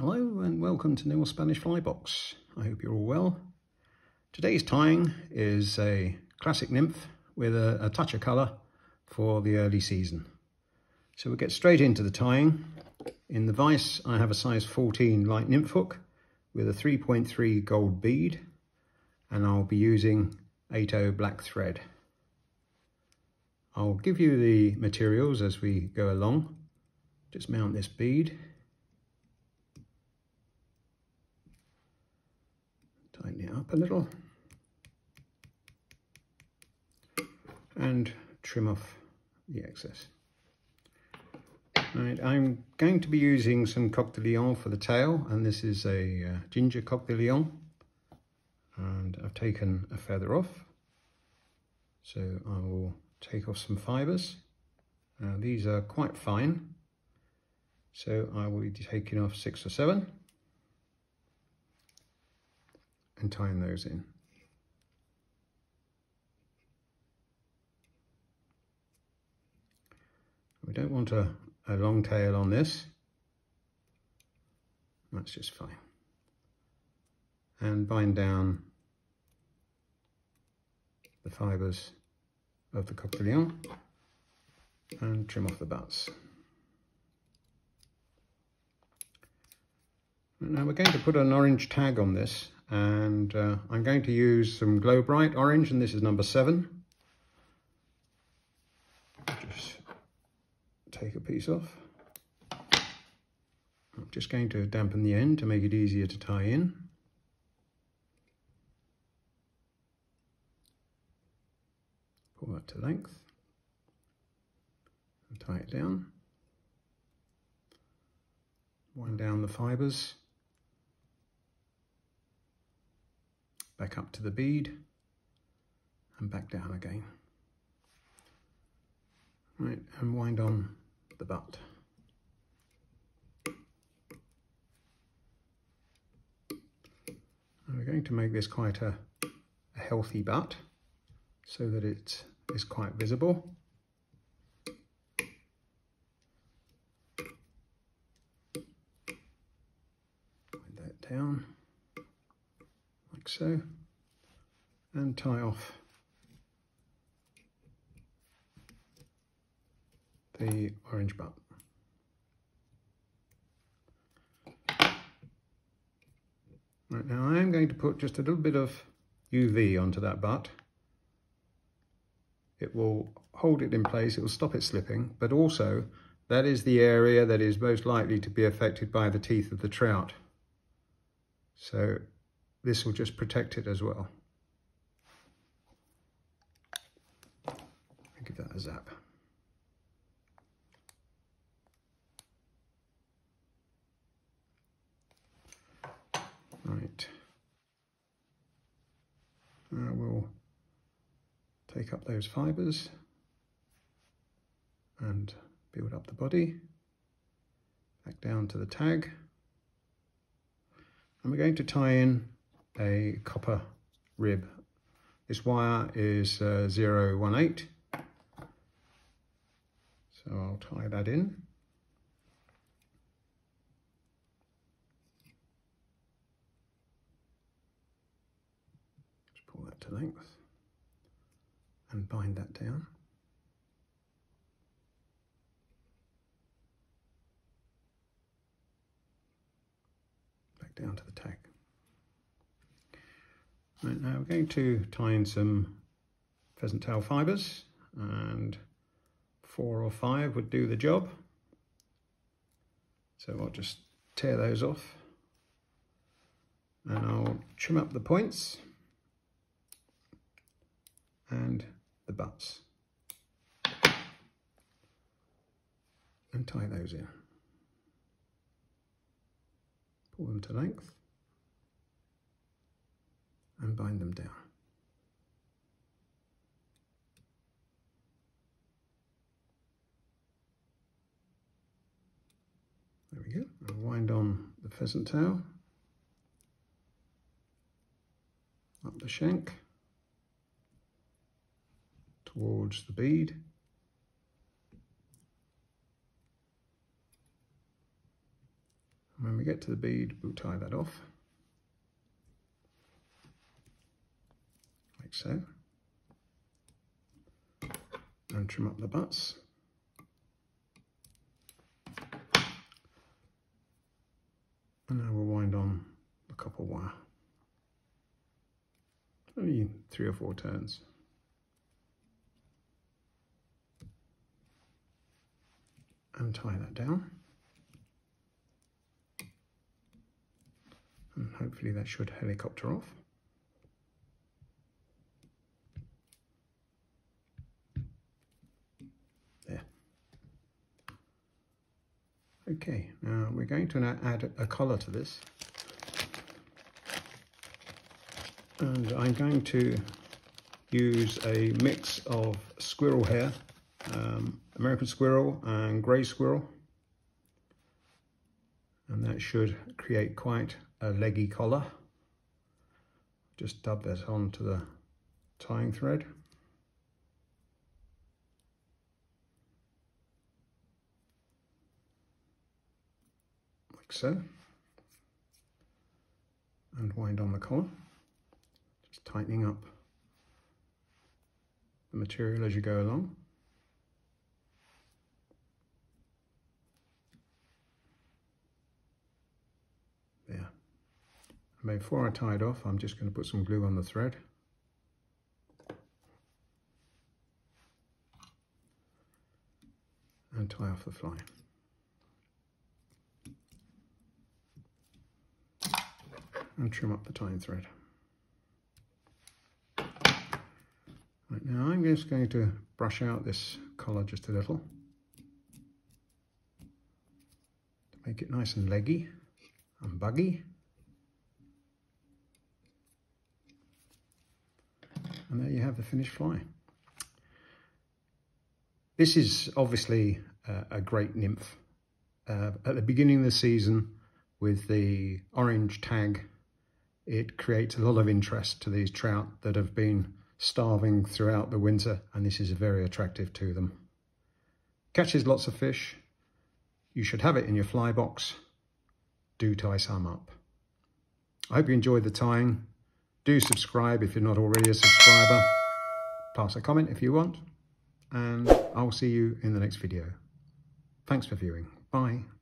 Hello and welcome to Neil Spanish Flybox. I hope you're all well. Today's tying is a classic nymph with a, a touch of colour for the early season. So we'll get straight into the tying. In the vise I have a size 14 light nymph hook with a 3.3 gold bead and I'll be using 8.0 black thread. I'll give you the materials as we go along. Just mount this bead it up a little. And trim off the excess. Right, I'm going to be using some Coq de Lion for the tail and this is a uh, ginger Coq de Lion. And I've taken a feather off. So I will take off some fibres. Now these are quite fine. So I will be taking off six or seven and tying those in. We don't want a, a long tail on this. That's just fine. And bind down the fibres of the coq de lion and trim off the butts. Now we're going to put an orange tag on this and uh, I'm going to use some Glo-Brite orange and this is number seven. Just take a piece off. I'm just going to dampen the end to make it easier to tie in. Pull that to length and tie it down. Wind down the fibres. Back up to the bead and back down again. Right, and wind on the butt. And we're going to make this quite a, a healthy butt so that it is quite visible. Wind that down so and tie off the orange butt. Right, now I am going to put just a little bit of UV onto that butt. It will hold it in place, it will stop it slipping, but also that is the area that is most likely to be affected by the teeth of the trout. So this will just protect it as well. I'll give that a zap. Right. Now we'll take up those fibres and build up the body. Back down to the tag. And we're going to tie in a copper rib. This wire is uh, 018. So I'll tie that in. Just pull that to length and bind that down. Back down to the tag. Right, now we're going to tie in some pheasant tail fibres and four or five would do the job. So I'll just tear those off and I'll trim up the points and the butts and tie those in. Pull them to length and bind them down. There we go. I'll wind on the pheasant tail, up the shank, towards the bead, When we get to the bead, we'll tie that off. Like so. And trim up the butts. And now we'll wind on the copper wire. Only three or four turns. And tie that down. And hopefully that should helicopter off. There. Okay, now we're going to now add a collar to this. And I'm going to use a mix of squirrel hair, um, American squirrel and grey squirrel. And that should create quite a leggy collar. Just dub that onto the tying thread. Like so. And wind on the collar. Just tightening up the material as you go along. before I tie it off, I'm just going to put some glue on the thread. And tie off the fly. And trim up the tying thread. Right, now I'm just going to brush out this collar just a little. To make it nice and leggy and buggy. And there you have the finished fly. This is obviously uh, a great nymph. Uh, at the beginning of the season, with the orange tag, it creates a lot of interest to these trout that have been starving throughout the winter, and this is very attractive to them. Catches lots of fish. You should have it in your fly box. Do tie some up. I hope you enjoyed the tying. Do subscribe if you're not already a subscriber. Pass a comment if you want. And I'll see you in the next video. Thanks for viewing. Bye.